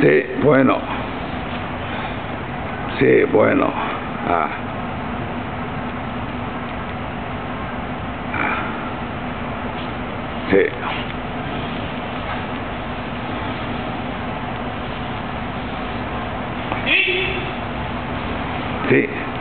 Sí, bueno. Sí, bueno. Ah. ah. Sí. Sí.